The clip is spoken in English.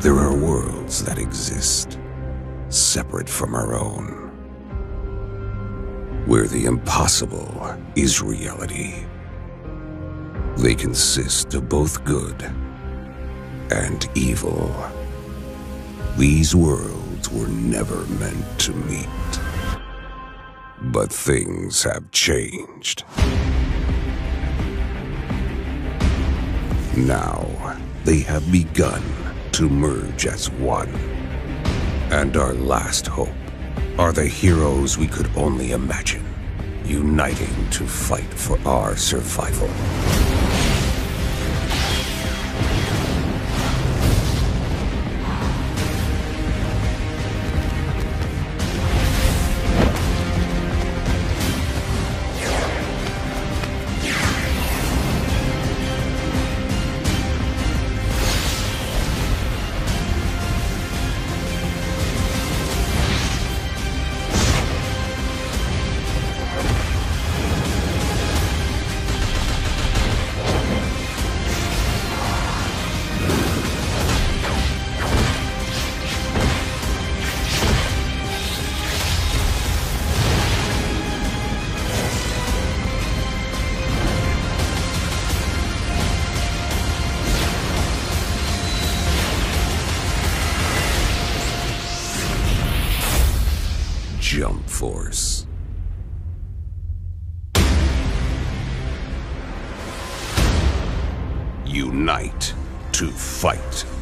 There are worlds that exist, separate from our own, where the impossible is reality. They consist of both good and evil. These worlds were never meant to meet. But things have changed. Now, they have begun to merge as one. And our last hope are the heroes we could only imagine, uniting to fight for our survival. Jump Force. Unite to fight.